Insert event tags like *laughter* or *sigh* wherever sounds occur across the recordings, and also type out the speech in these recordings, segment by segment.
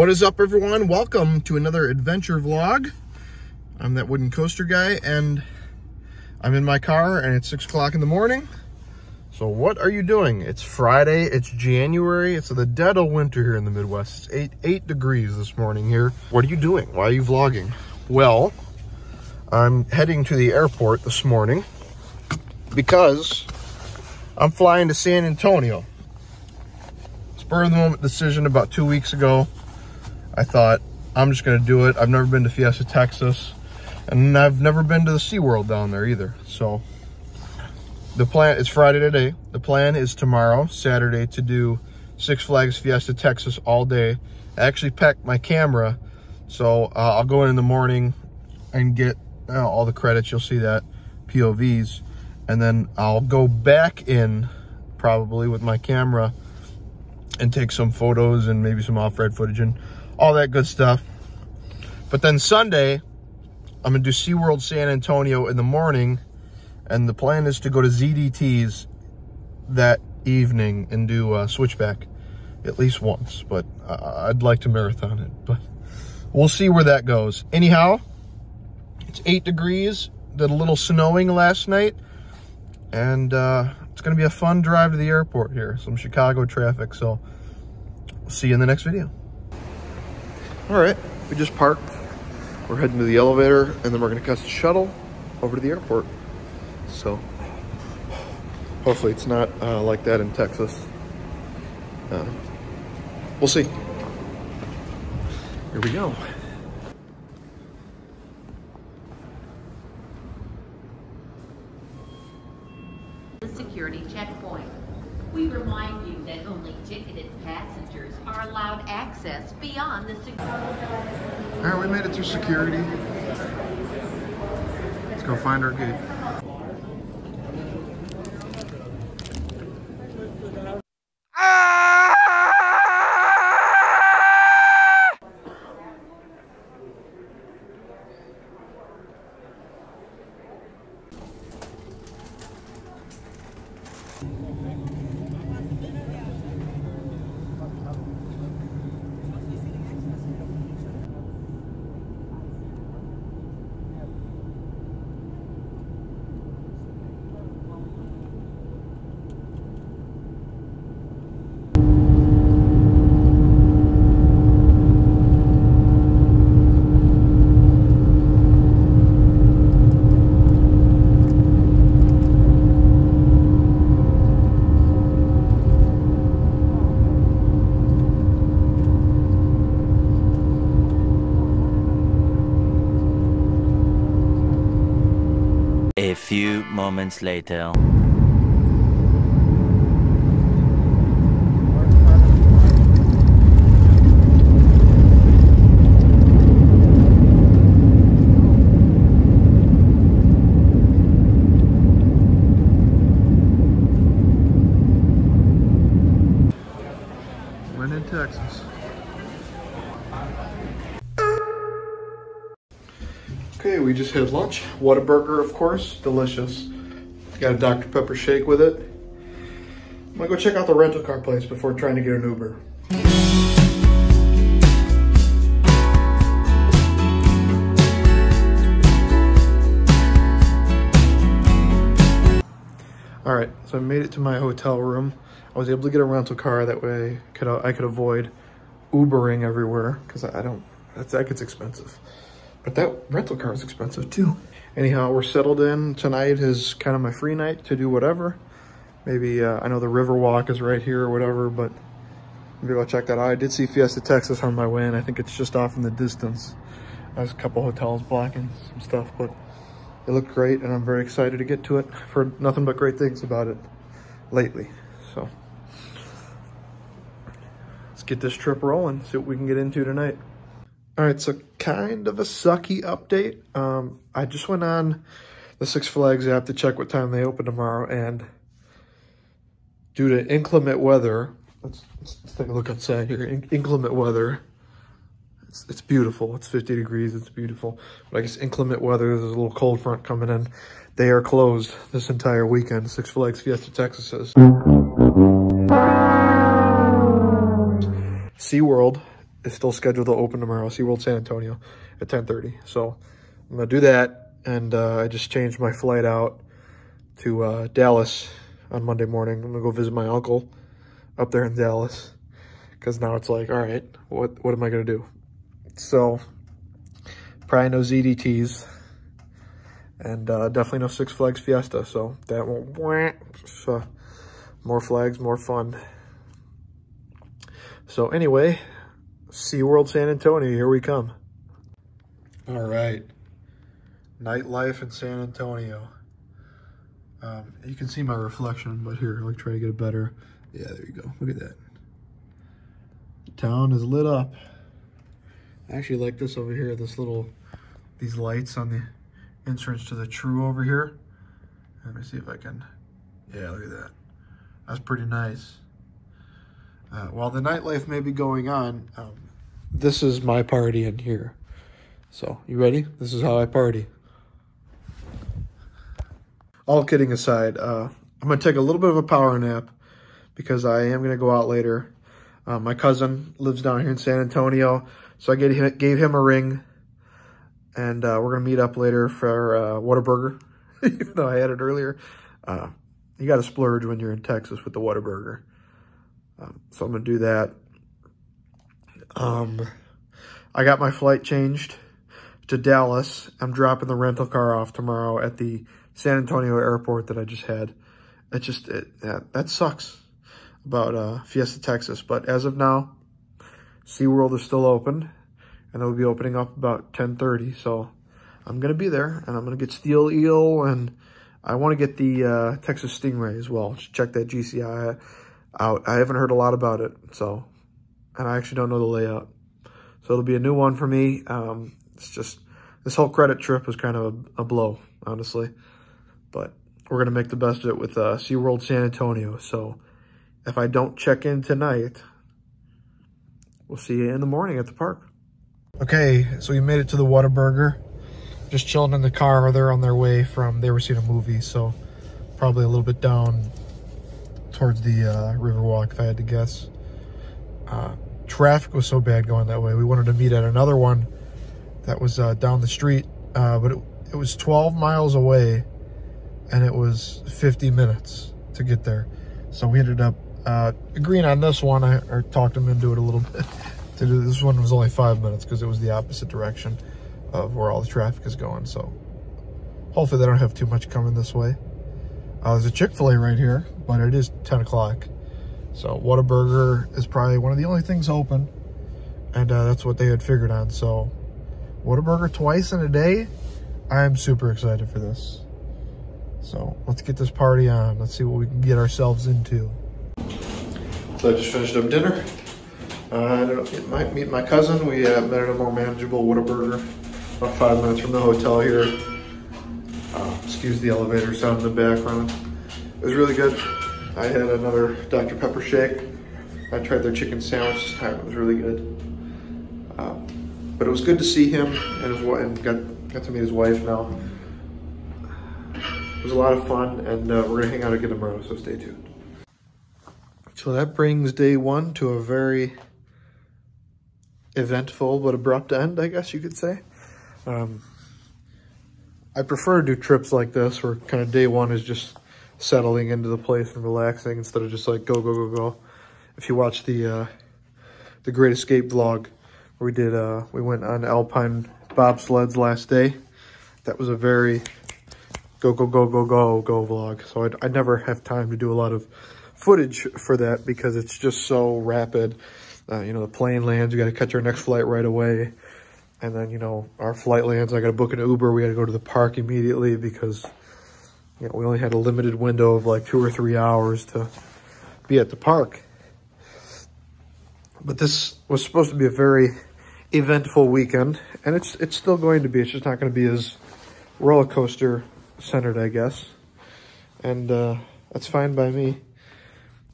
What is up everyone? Welcome to another adventure vlog. I'm that wooden coaster guy and I'm in my car and it's six o'clock in the morning. So what are you doing? It's Friday, it's January, it's the dead of winter here in the Midwest. It's eight, eight degrees this morning here. What are you doing? Why are you vlogging? Well, I'm heading to the airport this morning because I'm flying to San Antonio. Spur of the moment decision about two weeks ago. I thought, I'm just gonna do it. I've never been to Fiesta, Texas, and I've never been to the SeaWorld down there either. So the plan, it's Friday today. The plan is tomorrow, Saturday, to do Six Flags Fiesta, Texas all day. I actually packed my camera, so uh, I'll go in in the morning and get uh, all the credits. You'll see that, POVs. And then I'll go back in probably with my camera and take some photos and maybe some off-road footage and all that good stuff. But then Sunday, I'm gonna do SeaWorld San Antonio in the morning, and the plan is to go to ZDT's that evening and do a switchback at least once, but I'd like to marathon it, but we'll see where that goes. Anyhow, it's eight degrees, did a little snowing last night, and uh, it's gonna be a fun drive to the airport here, some Chicago traffic, so see you in the next video. All right, we just parked. We're heading to the elevator and then we're gonna catch the shuttle over to the airport. So hopefully it's not uh, like that in Texas. Uh, we'll see. Here we go. The security checkpoint. We remind you that only ticketed passengers are allowed access beyond the security. All right, we made it through security. Let's go find our gate. A few moments later. Went in Texas. Okay, we just had lunch. Whataburger, of course, delicious. Got a Dr. Pepper shake with it. I'm gonna go check out the rental car place before trying to get an Uber. All right, so I made it to my hotel room. I was able to get a rental car that way could I could avoid Ubering everywhere because I don't that gets expensive. But that rental car is expensive too. Anyhow, we're settled in. Tonight is kind of my free night to do whatever. Maybe, uh, I know the Riverwalk is right here or whatever, but maybe I'll check that out. I did see Fiesta, Texas on my way, and I think it's just off in the distance. There's a couple hotels blocking some stuff, but it looked great, and I'm very excited to get to it. I've heard nothing but great things about it lately, so. Let's get this trip rolling, see what we can get into tonight. All right, so kind of a sucky update. Um, I just went on the Six Flags app to check what time they open tomorrow, and due to inclement weather, let's, let's take a look outside here. In, inclement weather. It's, it's beautiful. It's 50 degrees. It's beautiful. But I guess inclement weather, there's a little cold front coming in. They are closed this entire weekend. Six Flags Fiesta Texas is. SeaWorld is still scheduled to open tomorrow. SeaWorld San Antonio at 10.30. So I'm going to do that. And uh, I just changed my flight out to uh, Dallas on Monday morning. I'm going to go visit my uncle up there in Dallas. Because now it's like, all right, what, what am I going to do? So probably no ZDTs. And uh, definitely no Six Flags Fiesta. So that won't... So more flags, more fun. So anyway, SeaWorld San Antonio, here we come. All right. Nightlife in San Antonio. Um, you can see my reflection, but here, I'll try to get it better. Yeah, there you go. Look at that. The town is lit up. I actually like this over here, this little, these lights on the entrance to the true over here. Let me see if I can, yeah, look at that. That's pretty nice. Uh, while the nightlife may be going on, um, this is my party in here. So, you ready? This is how I party. All kidding aside, uh, I'm going to take a little bit of a power nap because I am going to go out later. Uh, my cousin lives down here in San Antonio, so I gave, gave him a ring. And uh, we're going to meet up later for uh, Whataburger, *laughs* even though I had it earlier. Uh, you got to splurge when you're in Texas with the Whataburger. Um, so I'm going to do that. Um, I got my flight changed to Dallas. I'm dropping the rental car off tomorrow at the San Antonio airport that I just had. It just, it, yeah, that sucks about uh, Fiesta, Texas. But as of now, SeaWorld is still open and they'll be opening up about 10.30. So I'm going to be there and I'm going to get steel eel and I want to get the uh, Texas Stingray as well. Just check that GCI out. I haven't heard a lot about it, so, and I actually don't know the layout. So it'll be a new one for me. Um, it's just, this whole credit trip was kind of a, a blow, honestly. But we're going to make the best of it with uh, SeaWorld San Antonio. So if I don't check in tonight, we'll see you in the morning at the park. Okay, so we made it to the Whataburger. Just chilling in the car. They're on their way from, they were seeing a movie, so probably a little bit down towards the uh, Riverwalk, if I had to guess. Uh, traffic was so bad going that way. We wanted to meet at another one that was uh, down the street, uh, but it, it was 12 miles away, and it was 50 minutes to get there. So we ended up uh, agreeing on this one. I, I talked him into it a little *laughs* bit. to do this one was only five minutes because it was the opposite direction of where all the traffic is going. So hopefully they don't have too much coming this way. Uh, there's a Chick-fil-A right here, but it is 10 o'clock. So Whataburger is probably one of the only things open. And uh, that's what they had figured on. So Whataburger twice in a day. I am super excited for this. So let's get this party on. Let's see what we can get ourselves into. So I just finished up dinner. Uh, I don't know, might meet my cousin. We uh, met at a more manageable Whataburger about five minutes from the hotel here. Uh, excuse the elevator sound in the background. It was really good. I had another Dr. Pepper shake. I tried their chicken sandwich this time. It was really good. Um, but it was good to see him and his and got, got to meet his wife now. It was a lot of fun, and uh, we're gonna hang out again tomorrow, so stay tuned. So that brings day one to a very eventful but abrupt end, I guess you could say. Um, I prefer to do trips like this where kind of day one is just settling into the place and relaxing instead of just like go, go, go, go. If you watch the uh, the Great Escape vlog, we did, uh, we went on alpine bobsleds last day. That was a very go, go, go, go, go, go vlog. So I'd, I'd never have time to do a lot of footage for that because it's just so rapid. Uh, you know, the plane lands, you got to catch our next flight right away. And then, you know, our flight lands, I got to book an Uber. We got to go to the park immediately because, you know, we only had a limited window of like two or three hours to be at the park. But this was supposed to be a very eventful weekend, and it's it's still going to be. It's just not going to be as roller coaster centered, I guess. And uh, that's fine by me.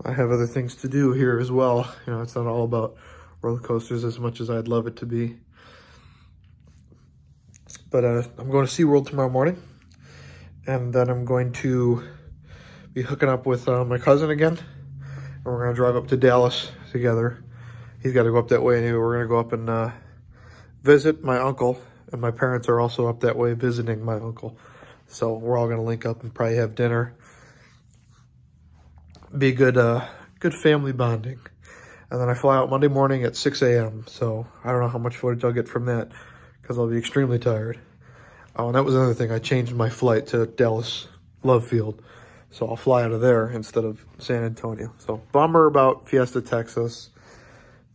I have other things to do here as well. You know, it's not all about roller coasters as much as I'd love it to be. But uh, I'm going to SeaWorld tomorrow morning. And then I'm going to be hooking up with uh, my cousin again. And we're going to drive up to Dallas together. He's got to go up that way anyway. We're going to go up and uh, visit my uncle. And my parents are also up that way visiting my uncle. So we're all going to link up and probably have dinner. Be good, uh, good family bonding. And then I fly out Monday morning at 6 a.m. So I don't know how much footage I'll get from that because I'll be extremely tired. Oh, and that was another thing. I changed my flight to Dallas Love Field. So I'll fly out of there instead of San Antonio. So bummer about Fiesta, Texas.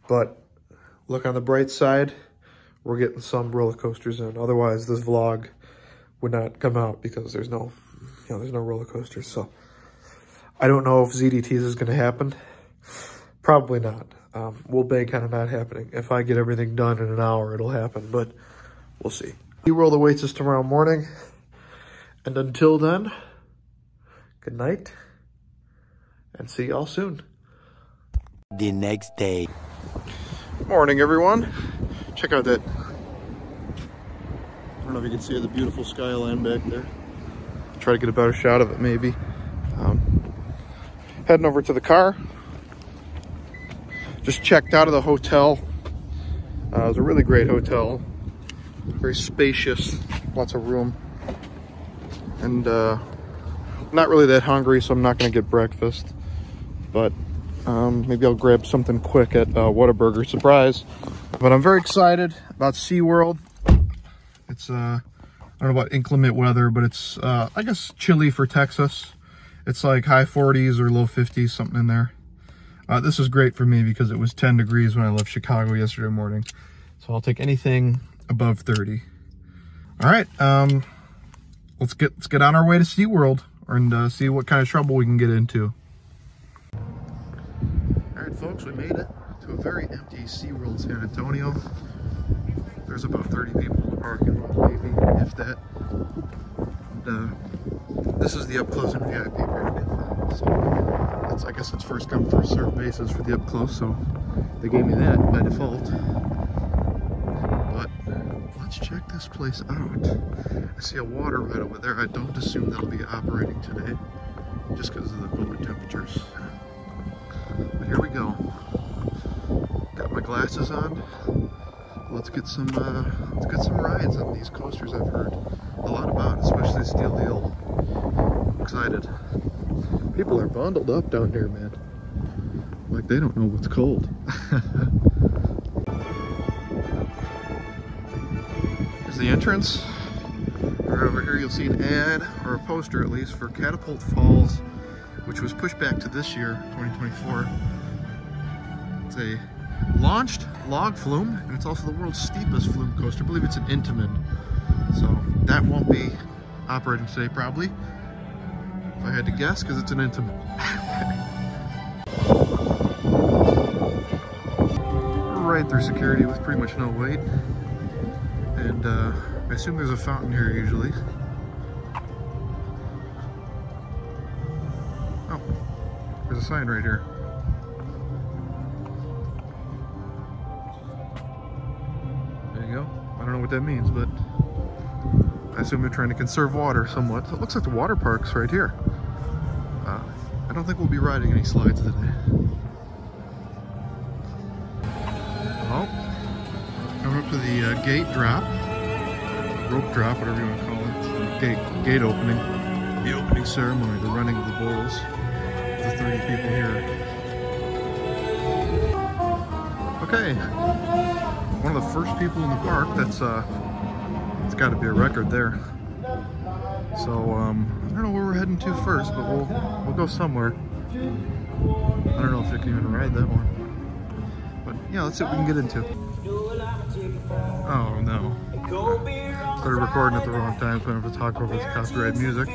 But look on the bright side, we're getting some roller coasters in. Otherwise, this vlog would not come out because there's no, you know, there's no roller coasters. So I don't know if ZDTs is going to happen. Probably not. Um, we'll bank on it not happening. If I get everything done in an hour, it'll happen, but we'll see. SeaWorld awaits us tomorrow morning. And until then, good night and see y'all soon. The next day. Morning, everyone. Check out that. I don't know if you can see the beautiful skyline back there. Try to get a better shot of it, maybe. Um, heading over to the car. Just checked out of the hotel. Uh, it was a really great hotel. Very spacious, lots of room. And uh, not really that hungry, so I'm not to get breakfast. But um, maybe I'll grab something quick at uh, Whataburger. Surprise. But I'm very excited about SeaWorld. It's, uh, I don't know about inclement weather, but it's, uh, I guess, chilly for Texas. It's like high 40s or low 50s, something in there. Uh, this is great for me because it was 10 degrees when I left Chicago yesterday morning. So I'll take anything above 30. All right, um, let's get let's get on our way to SeaWorld and uh, see what kind of trouble we can get into. All right, folks, we made it to a very empty SeaWorld San Antonio. There's about 30 people in the parking lot, maybe, if that. And, uh, this is the up close and VIP period. So that's, I guess it's first come, first served basis for the up close, so they gave me that by default. Let's check this place out. I see a water right over there. I don't assume that'll be operating today, just because of the cooler temperatures. But here we go. Got my glasses on. Let's get some uh, let's get some rides on these coasters I've heard a lot about, especially Steel Eel. Excited. People are bundled up down here, man. Like they don't know what's cold. *laughs* the entrance. Right over here you'll see an ad, or a poster at least, for Catapult Falls, which was pushed back to this year, 2024. It's a launched log flume, and it's also the world's steepest flume coaster. I believe it's an Intamin. So that won't be operating today probably. If I had to guess, because it's an Intamin. *laughs* right through security with pretty much no wait. And uh, I assume there's a fountain here usually. Oh, there's a sign right here. There you go. I don't know what that means, but I assume they're trying to conserve water somewhat. So it looks like the water park's right here. Uh, I don't think we'll be riding any slides today. The uh, gate drop, rope drop, whatever you want to call it. Gate gate opening, the opening ceremony, the running of the bulls. The 30 people here. Okay, one of the first people in the park. That's uh, it's got to be a record there. So um, I don't know where we're heading to first, but we'll we'll go somewhere. I don't know if I can even ride that one. But yeah, let's see what we can get into. Oh no. Started recording at the wrong time, so I have to talk over this copyright music.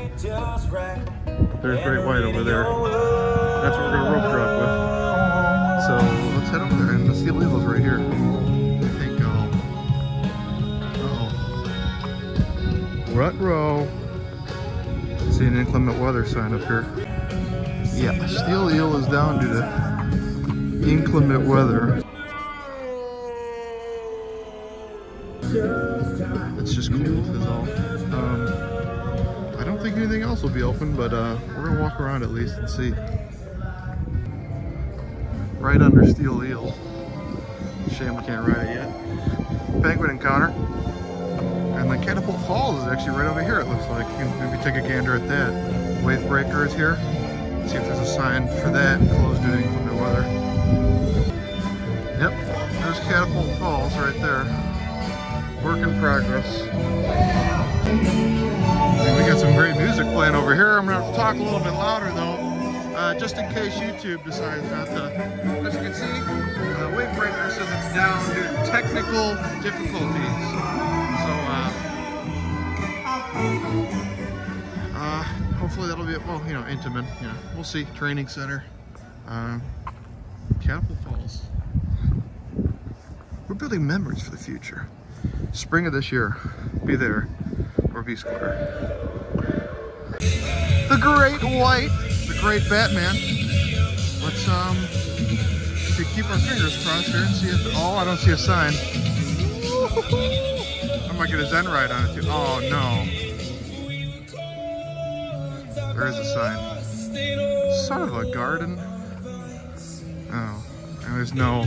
There's Great White over there. That's what we're gonna rope drop with. So let's head over there and the Steel Eel's right here. I think uh oh. Rut row. See an inclement weather sign up here. Yeah, steel eel is down due to inclement weather. Just cold is all. Um, I don't think anything else will be open, but uh, we're gonna walk around at least and see. Right under steel eel. Shame we can't ride it yet. Penguin encounter. And the Catapult Falls is actually right over here, it looks like. You can maybe take a gander at that. Wave breaker is here. See if there's a sign for that closed due to inclement weather. Yep, there's Catapult Falls right there. Work in progress. We got some great music playing over here. I'm gonna have to talk a little bit louder though, uh, just in case YouTube decides not to. As you can see, uh, Wave Breaker says it's down due to technical difficulties. So, uh, uh, hopefully that'll be, well, you know, Intamin, you know, we'll see. Training center, uh, Falls. We're building memories for the future. Spring of this year, be there or be square. The Great White, the Great B&M. Let's um, keep our fingers crossed here and see if. Oh, I don't see a sign. I might get a Zen ride on it too. Oh no. There is a sign. Son of a garden. Oh, and there's no,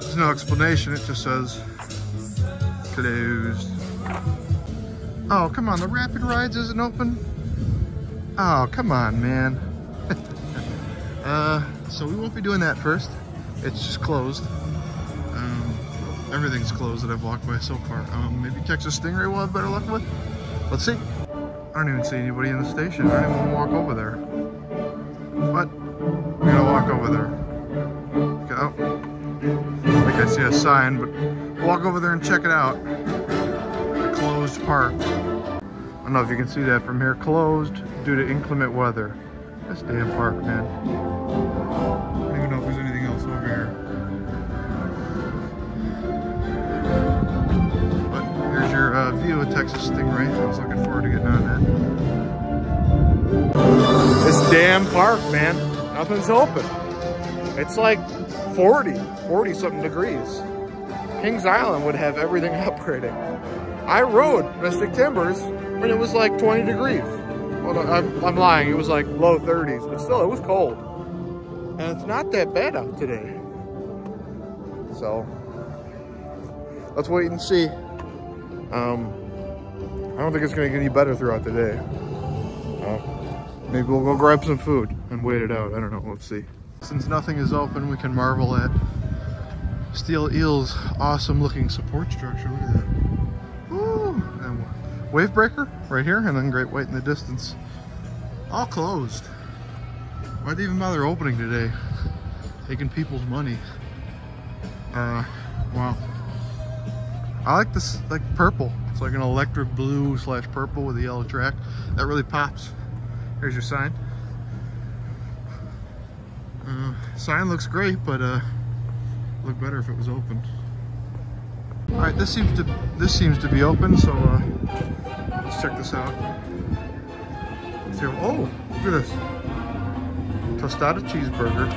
there's no explanation. It just says closed. Oh, come on, the Rapid Rides isn't open? Oh, come on, man. *laughs* uh, so we won't be doing that first. It's just closed. Um, everything's closed that I've walked by so far. Um, maybe Texas Stingray will have better luck with. Let's see. I don't even see anybody in the station. I don't even want to walk over there. Sign, but walk over there and check it out. The closed park. I don't know if you can see that from here. Closed due to inclement weather. This damn park, man. I don't even know if there's anything else over here. But here's your uh, view of Texas Stingray. I was looking forward to getting on that. This damn park, man. Nothing's open. It's like 40, 40 something degrees. Kings Island would have everything *laughs* upgrading. I rode Mystic Timbers when it was like 20 degrees. Well, I'm, I'm lying, it was like low 30s, but still, it was cold. And it's not that bad out today. So, let's wait and see. Um, I don't think it's gonna get any better throughout the day. Uh, maybe we'll go grab some food and wait it out. I don't know, let's see. Since nothing is open, we can marvel at Steel Eel's awesome looking support structure. Look at that. And wave breaker right here, and then Great White in the distance. All closed. Why'd they even bother opening today? Taking people's money. Uh, wow. I like this, like purple. It's like an electric blue slash purple with a yellow track. That really pops. Here's your sign. Uh, sign looks great, but uh, look better if it was open. All right, this seems to this seems to be open, so uh, let's check this out. See, oh, look at this tostada cheeseburger.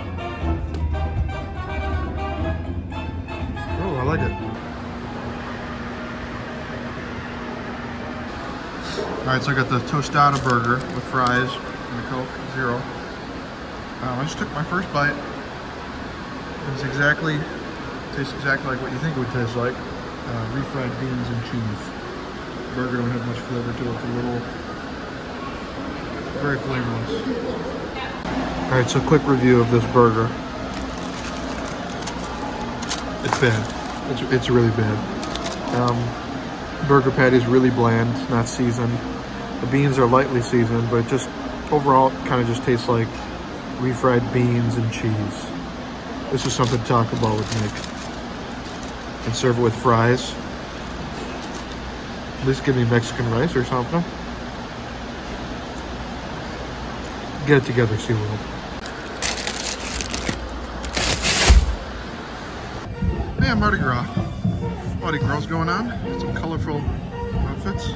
Oh, I like it. All right, so I got the tostada burger with fries and a Coke Zero. Um, I just took my first bite. It's exactly, tastes exactly like what you think it would taste like. Uh, refried beans and cheese. Burger don't have much flavor to it. It's a little, very flavorless. All right, so quick review of this burger. It's bad. It's, it's really bad. Um, burger patty is really bland, not seasoned. The beans are lightly seasoned, but just overall kind of just tastes like refried beans and cheese. This is something to talk about with Nick. And serve it with fries. At least give me Mexican rice or something. Get it together, SeaWorld. Yeah, Mardi Gras. Mardi Gras going on. Got some colorful outfits.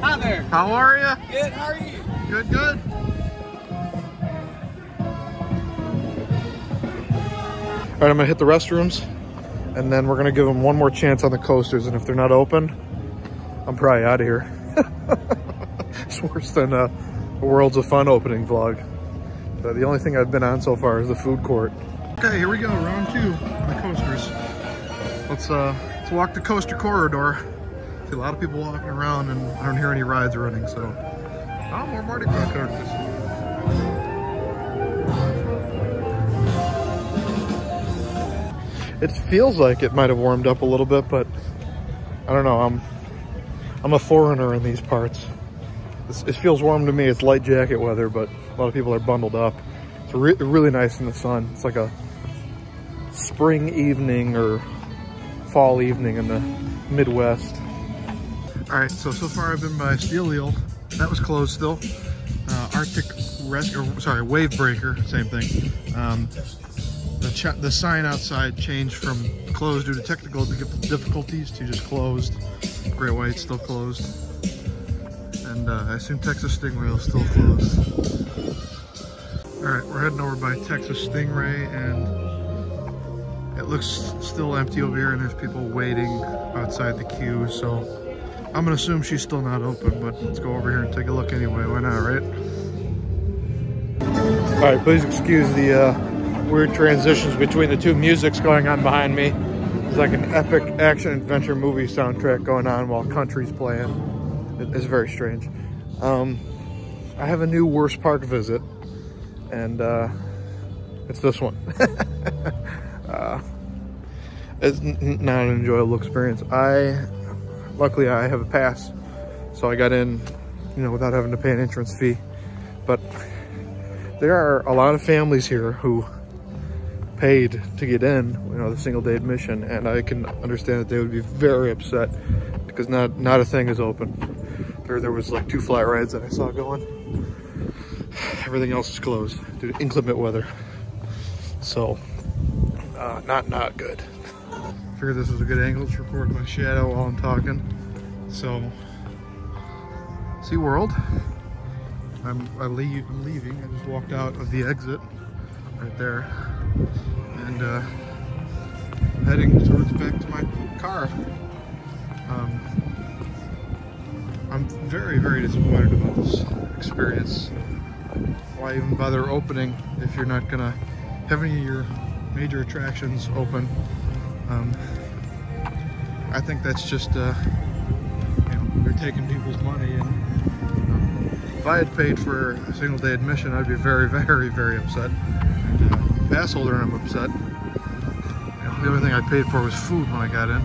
Hi there. How are you? Good. How are you? Good, good. All right, I'm gonna hit the restrooms and then we're gonna give them one more chance on the coasters. And if they're not open, I'm probably out of here. *laughs* it's worse than a Worlds of Fun opening vlog. But the only thing I've been on so far is the food court. Okay, here we go, round two on the coasters. Let's uh, let's walk the coaster corridor. See a lot of people walking around and I don't hear any rides running, so. Oh, more Mardi Gras. It feels like it might have warmed up a little bit, but I don't know. I'm I'm a foreigner in these parts. It's, it feels warm to me. It's light jacket weather, but a lot of people are bundled up. It's re really nice in the sun. It's like a spring evening or fall evening in the Midwest. All right, so so far I've been by Steel Eel. That was closed still. Uh, Arctic Rescue, sorry, Wave Breaker, same thing. Um, the, the sign outside changed from closed due to technical difficulties to just closed. Great White still closed. And uh, I assume Texas Stingray is still closed. All right, we're heading over by Texas Stingray and it looks still empty over here and there's people waiting outside the queue. So I'm gonna assume she's still not open, but let's go over here and take a look anyway. Why not, right? All right, please excuse the uh, weird transitions between the two musics going on behind me. It's like an epic action adventure movie soundtrack going on while country's playing. It's very strange. Um, I have a new worst park visit, and uh, it's this one. *laughs* uh, it's not an enjoyable experience. I, luckily, I have a pass, so I got in, you know, without having to pay an entrance fee. But there are a lot of families here who paid to get in, you know, the single day admission, and I can understand that they would be very upset because not not a thing is open. There, there was like two flat rides that I saw going. Everything else is closed due to inclement weather. So, uh, not not good. Figured this was a good angle to record my shadow while I'm talking. So, SeaWorld. I'm, I leave, I'm leaving. I just walked out of the exit right there and uh, heading towards back to my car. Um, I'm very, very disappointed about this experience. Why even bother opening if you're not gonna have any of your major attractions open? Um, I think that's just, uh, you know, they're taking people's money and um, if I had paid for a single day admission, I'd be very, *laughs* very, very upset. Uh, pass holder and I'm upset. The only thing I paid for was food when I got in.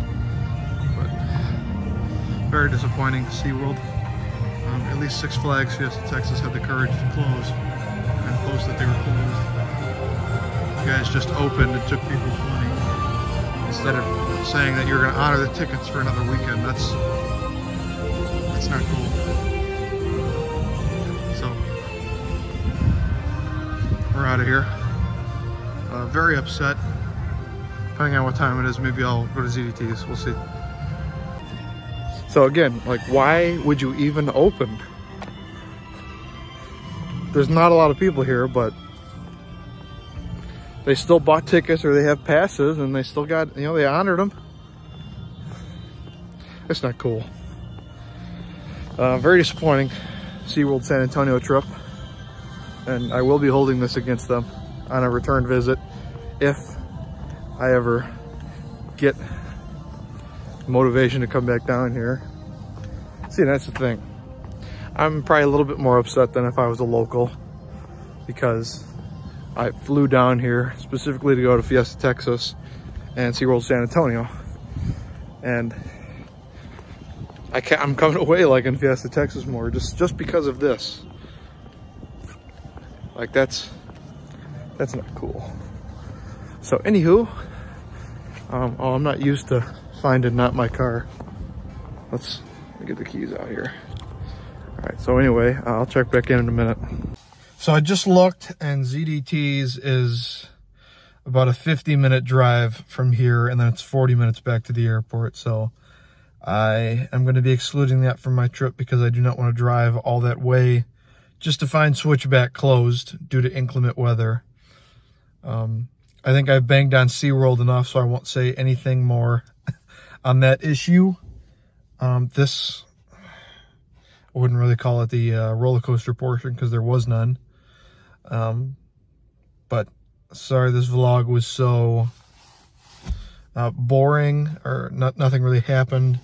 But very disappointing. SeaWorld. Um, at least Six Flags Fiesta Texas had the courage to close and post that they were closed. You guys just opened and took people's money instead of saying that you're going to honor the tickets for another weekend. That's that's not cool. So we're out of here uh, very upset. Depending on what time it is, maybe I'll go to ZDT's. We'll see. So again, like, why would you even open? There's not a lot of people here, but they still bought tickets or they have passes and they still got, you know, they honored them. It's not cool. Uh, very disappointing SeaWorld San Antonio trip. And I will be holding this against them on a return visit if I ever get motivation to come back down here. See, that's the thing. I'm probably a little bit more upset than if I was a local because I flew down here specifically to go to Fiesta, Texas and SeaWorld San Antonio. And I am coming *laughs* away like in Fiesta, Texas more just, just because of this. Like that's, that's not cool. So anywho, um, oh, I'm not used to finding not my car. Let's get the keys out here. All right, so anyway, I'll check back in in a minute. So I just looked and ZDT's is about a 50 minute drive from here and then it's 40 minutes back to the airport. So I am going to be excluding that from my trip because I do not want to drive all that way just to find Switchback closed due to inclement weather. Um, I think I've banged on SeaWorld enough, so I won't say anything more *laughs* on that issue. Um, this, I wouldn't really call it the uh, roller coaster portion because there was none. Um, but sorry, this vlog was so uh, boring or not, nothing really happened.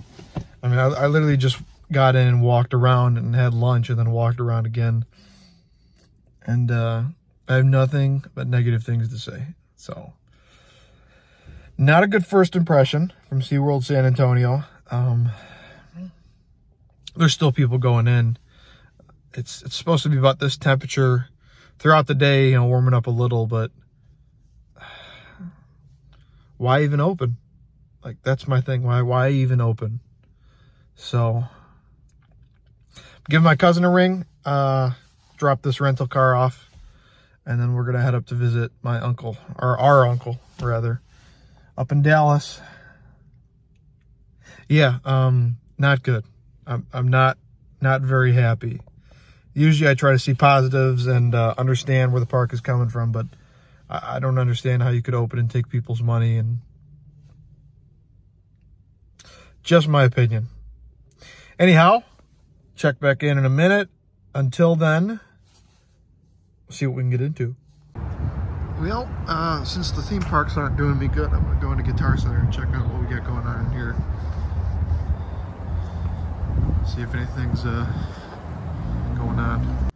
I mean, I, I literally just got in and walked around and had lunch and then walked around again. And uh, I have nothing but negative things to say. So, not a good first impression from SeaWorld San Antonio. Um, there's still people going in. It's it's supposed to be about this temperature throughout the day, you know, warming up a little, but *sighs* why even open? Like that's my thing. Why why even open? So give my cousin a ring, uh, drop this rental car off, and then we're gonna head up to visit my uncle, or our uncle rather, up in Dallas. Yeah, um, not good. I'm I'm not not very happy. Usually I try to see positives and uh, understand where the park is coming from, but I, I don't understand how you could open and take people's money and just my opinion. Anyhow, check back in in a minute. Until then, see what we can get into. Well, uh, since the theme parks aren't doing me good, I'm going to go into Guitar Center and check out what we got going on in here. See if anything's uh, going on.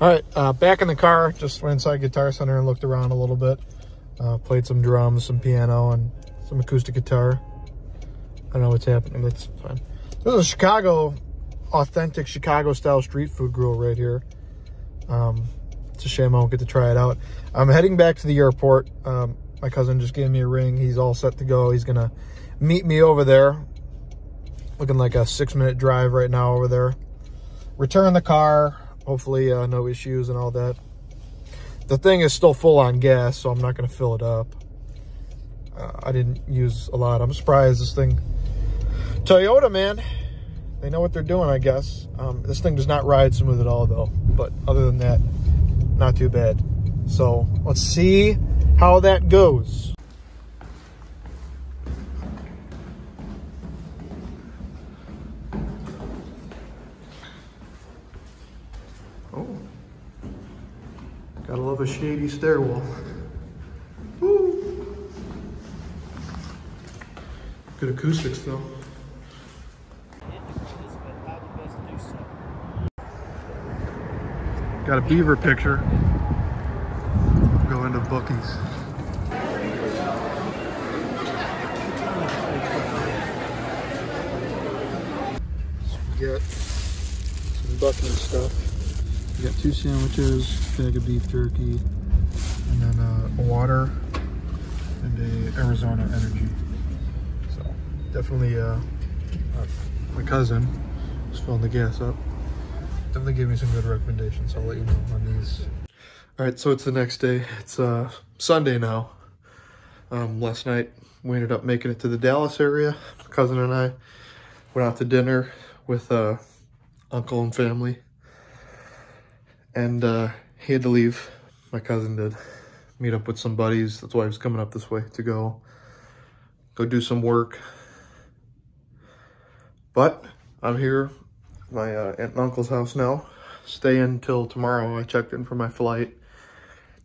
All right, uh, back in the car. Just went inside Guitar Center and looked around a little bit. Uh, played some drums, some piano, and some acoustic guitar. I don't know what's happening, but it's fine. This is a Chicago, authentic Chicago style street food grill right here. Um, it's a shame I won't get to try it out. I'm heading back to the airport. Um, my cousin just gave me a ring. He's all set to go. He's gonna meet me over there. Looking like a six minute drive right now over there. Return the car hopefully uh, no issues and all that. The thing is still full on gas, so I'm not going to fill it up. Uh, I didn't use a lot. I'm surprised this thing... Toyota, man. They know what they're doing, I guess. Um, this thing does not ride smooth at all, though. But other than that, not too bad. So let's see how that goes. Shady stairwell. Woo. Good acoustics though. Got a beaver picture. Go into we got some Buc-ee's stuff. We got two sandwiches, bag of beef jerky, and then uh, water and a Arizona Energy. So definitely, uh, uh, my cousin was filling the gas up. Definitely gave me some good recommendations. I'll let you know on these. All right, so it's the next day. It's uh, Sunday now. Um, last night we ended up making it to the Dallas area. My cousin and I went out to dinner with uh, uncle and family and uh, he had to leave. My cousin did meet up with some buddies. That's why he was coming up this way to go go do some work. But I'm here, my uh, aunt and uncle's house now. Stay until tomorrow. I checked in for my flight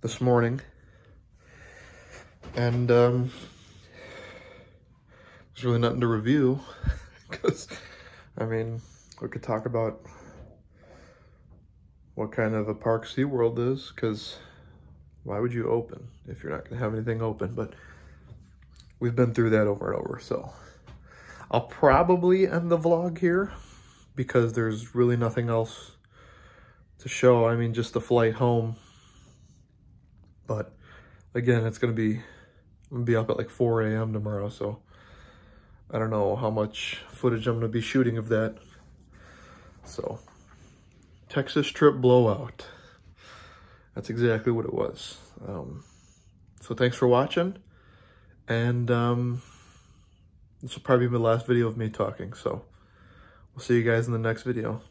this morning, and um, there's really nothing to review *laughs* because I mean we could talk about what kind of a park SeaWorld is, because why would you open if you're not going to have anything open? But we've been through that over and over, so I'll probably end the vlog here, because there's really nothing else to show. I mean, just the flight home. But again, it's going to be, I'm going to be up at like 4 a.m. tomorrow, so I don't know how much footage I'm going to be shooting of that. So, Texas trip blowout. That's exactly what it was. Um, so thanks for watching. And um, this will probably be my last video of me talking. So we'll see you guys in the next video.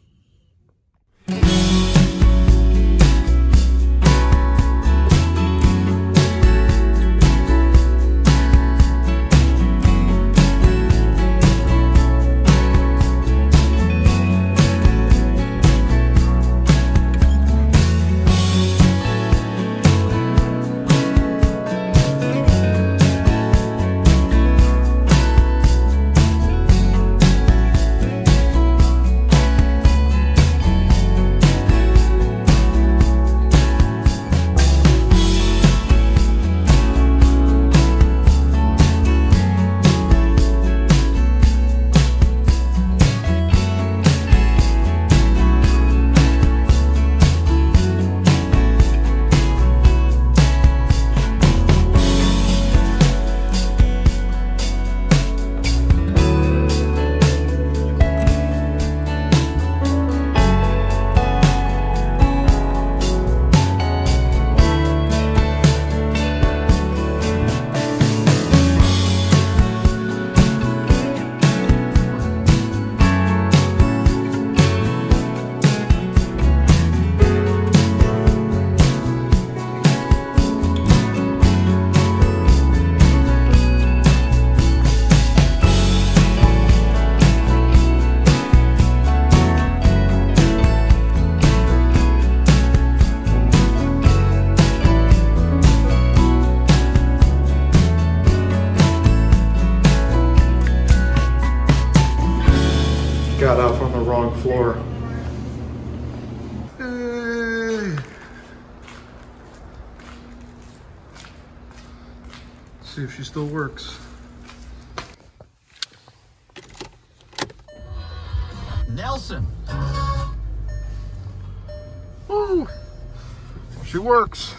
Works. Nelson. Woo! She works.